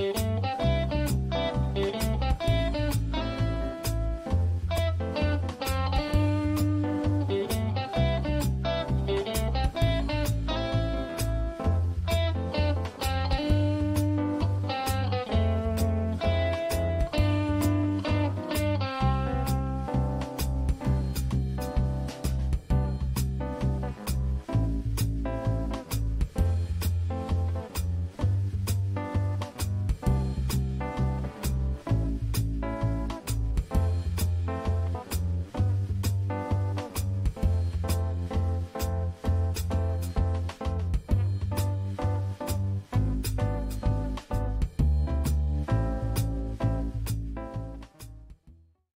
Música